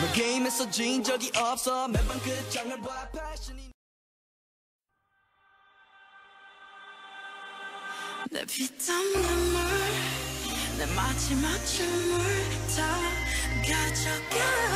너 게임에서 진 적이 없어 매번 그 장을 봐 passion이 내 피땀 눈물 내 마지막 춤을 다 가져가